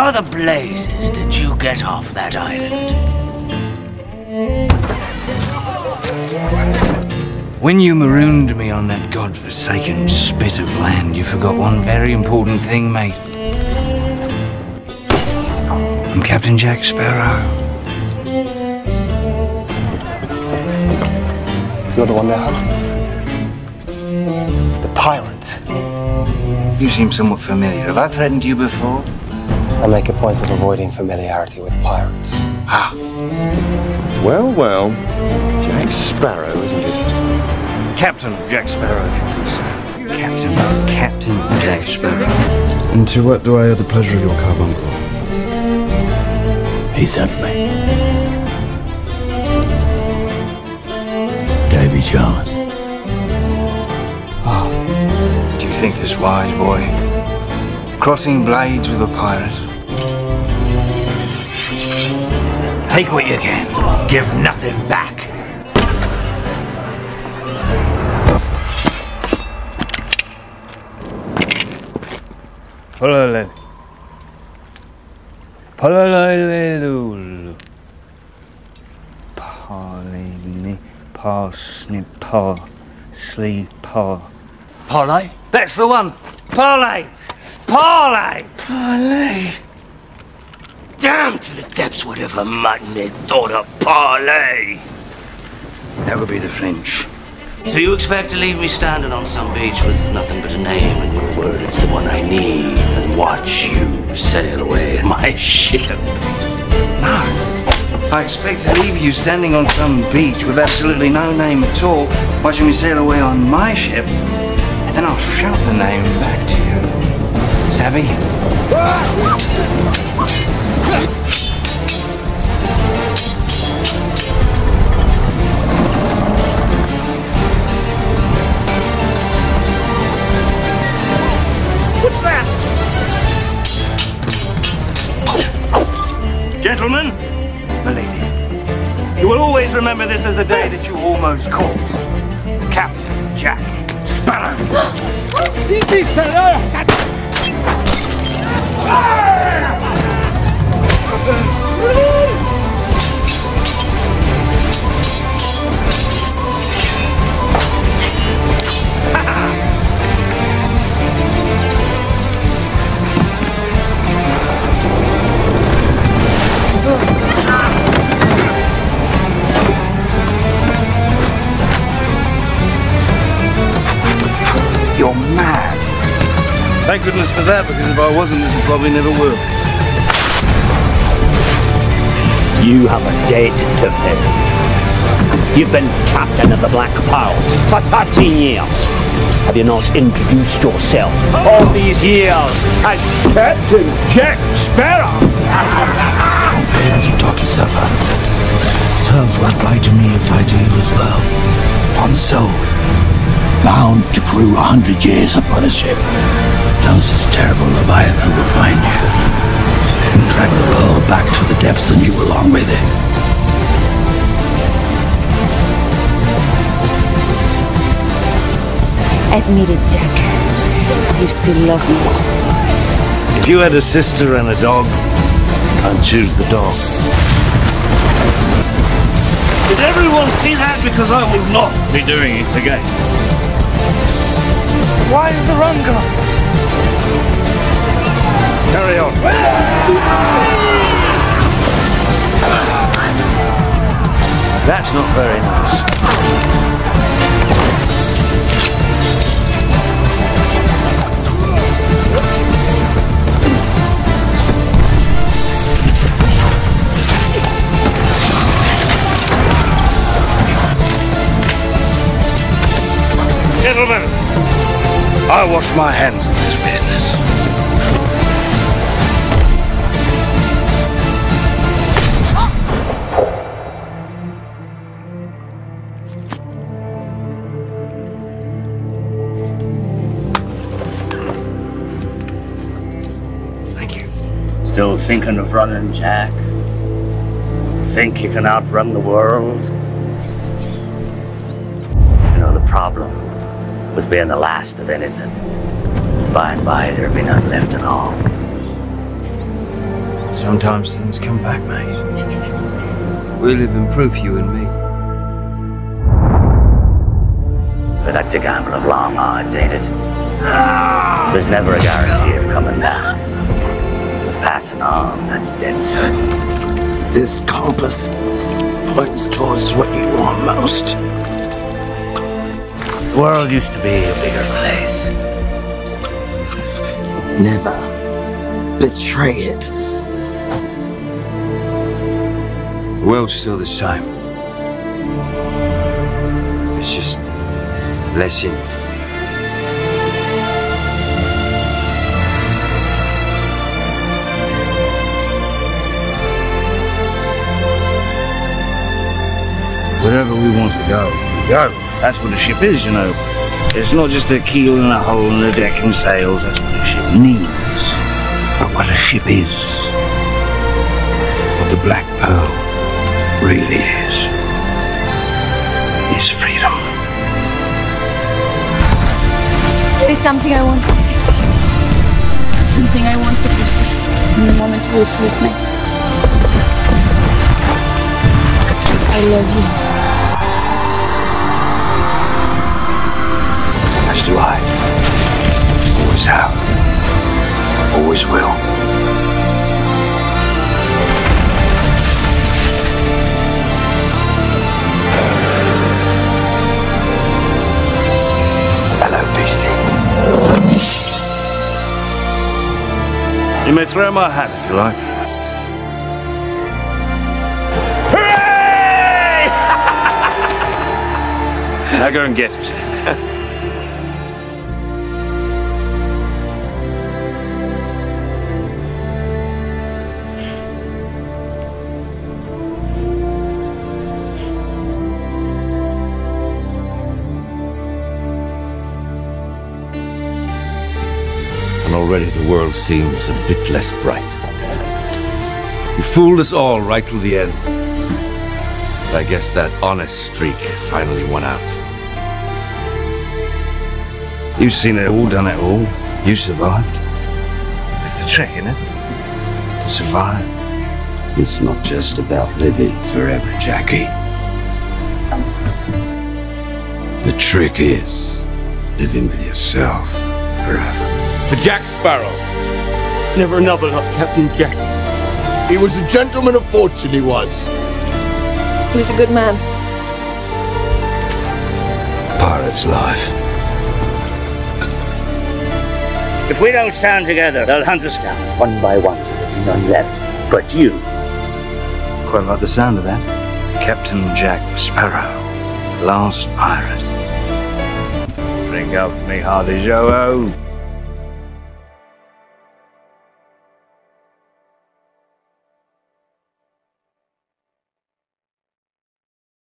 How the blazes did you get off that island? When you marooned me on that godforsaken spit of land, you forgot one very important thing, mate. I'm Captain Jack Sparrow. You're the one they're. The pirate. You seem somewhat familiar. Have I threatened you before? I make a point of avoiding familiarity with pirates. Ah, Well, well. Jack Sparrow, isn't it? Captain Jack Sparrow, if you please, sir. Captain, Captain Jack Sparrow. And to what do I owe the pleasure of your carbuncle? He sent me. Davy Jones. Do you think this wise, boy? Crossing blades with a pirate? Take what you can. Give nothing back. Pololele. Pololele. Parley, parsnip, parsley, par. Parlay? That's the one. Parlay. Parlay. Parlay. Damn to the depths whatever mutton they thought of parlay. That would be the French. So you expect to leave me standing on some beach with nothing but a name and your word it's the one I need and watch you sail away in my ship? No. I expect to leave you standing on some beach with absolutely no name at all, watching me sail away on my ship. And then I'll shout the name back to you. Savvy? What's that? Gentlemen, milady, you will always remember this as the day that you almost caught Captain Jack Sparrow. Easy, senor! You're mad. Thank goodness for that, because if I wasn't, this would probably never work. You have a debt to pay. You've been captain of the Black Pearl for 13 years. Have you not introduced yourself all these years as Captain Jack Sparrow? You talk yourself out of it. Terms will apply to me apply to you as well. One soul, bound to crew a hundred years upon a ship. This terrible Leviathan will find you to the depths and you along with it. Admit it, Jack. You still love me. If you had a sister and a dog, I'd choose the dog. Did everyone see that? Because I will not be doing it again. Why is the run gone? Carry on. That's not very nice. Gentlemen, I wash my hands Still thinking of running, Jack? Think you can outrun the world? You know, the problem was being the last of anything. By and by, there'll be none left at all. Sometimes things come back, mate. We live in proof, you and me. But that's a gamble of long odds, ain't it? There's never a guarantee of coming back. Passing on, that's dead certain. This compass points towards what you want most. The world used to be a bigger place. Never betray it. The world's still the same. It's just less in Wherever we want to go, we go. That's what a ship is, you know. It's not just a keel and a hull and a deck and sails. That's what a ship needs. But what a ship is, what the Black Pearl really is, is freedom. There is something I want to say. Something I wanted to say from the moment we first met. I love you. Do I. Always have. Always will. Hello, beastie. You may throw my hat if you like. Now go and get it. World seems a bit less bright. You fooled us all right till the end. But I guess that honest streak finally won out. You've seen it all, done it all. You survived. That's the trick, isn't it? To survive. It's not just about living forever, Jackie. The trick is living with yourself forever. To Jack Sparrow. Never another like Captain Jack. He was a gentleman of fortune, he was. He was a good man. Pirate's life. If we don't stand together, they'll hunt us down one by one. None left but you. Quite like the sound of that. Captain Jack Sparrow, last pirate. Drink up me hearty Joe.